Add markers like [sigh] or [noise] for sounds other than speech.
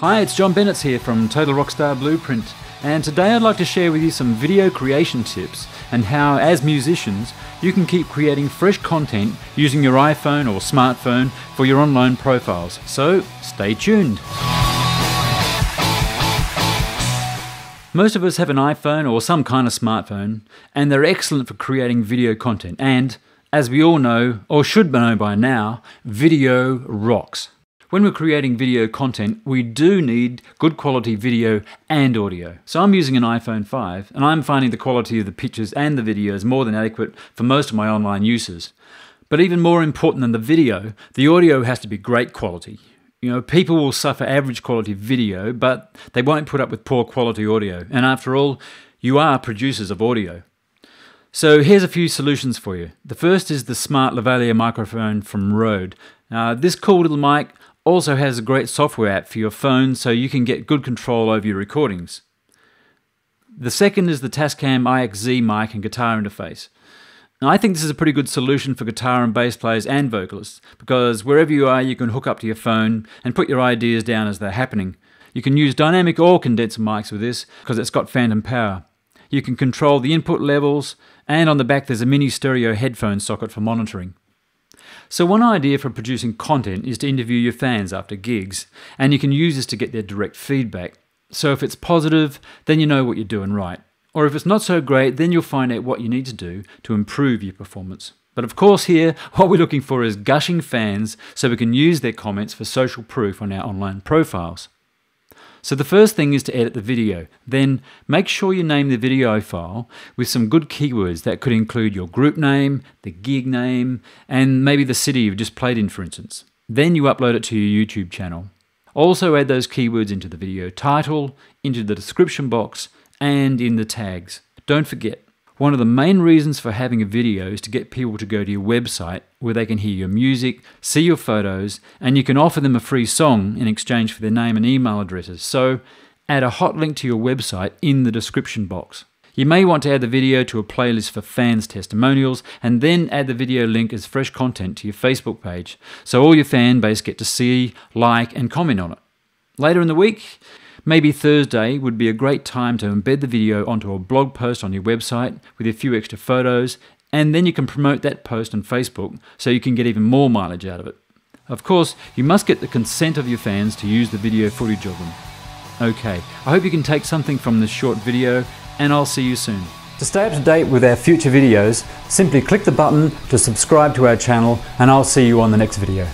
Hi, it's John Bennetts here from Total Rockstar Blueprint, and today I'd like to share with you some video creation tips and how, as musicians, you can keep creating fresh content using your iPhone or smartphone for your online profiles. So, stay tuned. Most of us have an iPhone or some kind of smartphone, and they're excellent for creating video content. And, as we all know, or should know by now, video rocks. When we're creating video content, we do need good quality video and audio. So I'm using an iPhone 5 and I'm finding the quality of the pictures and the videos more than adequate for most of my online uses. But even more important than the video, the audio has to be great quality. You know, people will suffer average quality video, but they won't put up with poor quality audio. And after all, you are producers of audio. So here's a few solutions for you. The first is the smart lavalier microphone from Rode. This cool little mic also has a great software app for your phone so you can get good control over your recordings. The second is the Tascam IXZ mic and guitar interface. Now, I think this is a pretty good solution for guitar and bass players and vocalists because wherever you are, you can hook up to your phone and put your ideas down as they're happening. You can use dynamic or condenser mics with this because it's got phantom power. You can control the input levels, and on the back there's a mini stereo headphone socket for monitoring. So, one idea for producing content is to interview your fans after gigs, and you can use this to get their direct feedback. So, if it's positive, then you know what you're doing right. Or if it's not so great, then you'll find out what you need to do to improve your performance. But of course, here, [laughs] what we're looking for is gushing fans so we can use their comments for social proof on our online profiles. So the first thing is to edit the video. Then make sure you name the video file with some good keywords that could include your group name, the gig name, and maybe the city you've just played in, for instance. Then you upload it to your YouTube channel. Also add those keywords into the video title, into the description box, and in the tags. Don't forget, one of the main reasons for having a video is to get people to go to your website where they can hear your music, see your photos, and you can offer them a free song in exchange for their name and email addresses. So add a hot link to your website in the description box. You may want to add the video to a playlist for fans' testimonials and then add the video link as fresh content to your Facebook page so all your fan base get to see, like, and comment on it. Later in the week, Maybe Thursday would be a great time to embed the video onto a blog post on your website with a few extra photos, and then you can promote that post on Facebook so you can get even more mileage out of it. Of course, you must get the consent of your fans to use the video footage of them. Okay, I hope you can take something from this short video, and I'll see you soon. To stay up to date with our future videos, simply click the button to subscribe to our channel, and I'll see you on the next video.